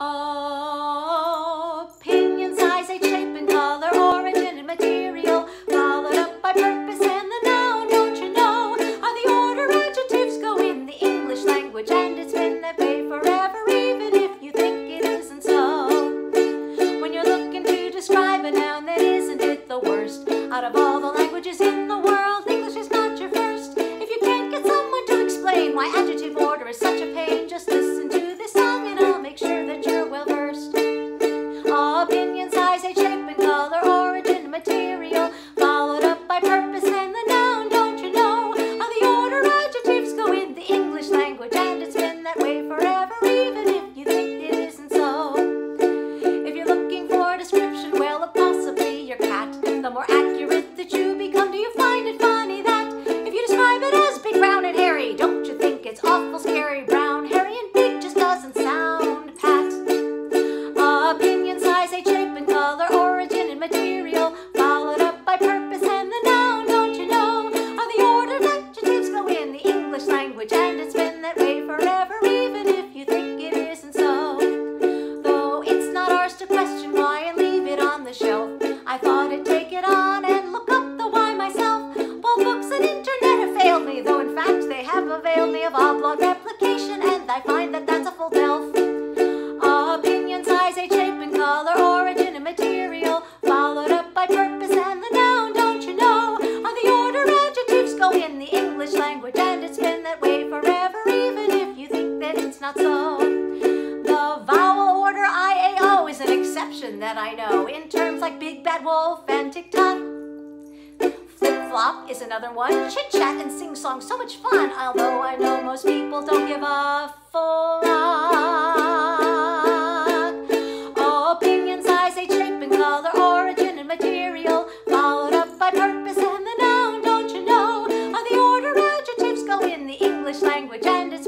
Opinion, size, age, shape, and color, origin, and material, followed up by purpose and the noun. Don't you know? Are the order adjectives go in the English language, and it's been that way forever, even if you think it isn't so. When you're looking to describe a noun, then isn't it the worst? Out of all the languages in the world, shape, and color, origin, and material, followed up by purpose and the noun. Don't you know how the ordered adjectives go in the English language, and it's been that way forever, even if you think it isn't so. Though it's not ours to question why and leave it on the shelf. I thought exception that I know in terms like big bad wolf and tick tock. Flip flop is another one. Chit chat and sing song, so much fun. Although I know most people don't give a fuck. Opinion, size, age, shape, and color, origin, and material, followed up by purpose and the noun. Don't you know how the order adjectives go in the English language, and it's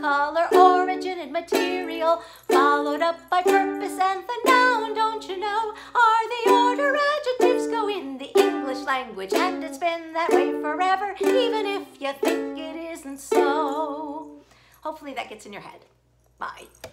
color, origin, and material, followed up by purpose and the noun. Don't you know? Are the order adjectives go in the English language, and it's been that way forever, even if you think it isn't so. Hopefully that gets in your head. Bye.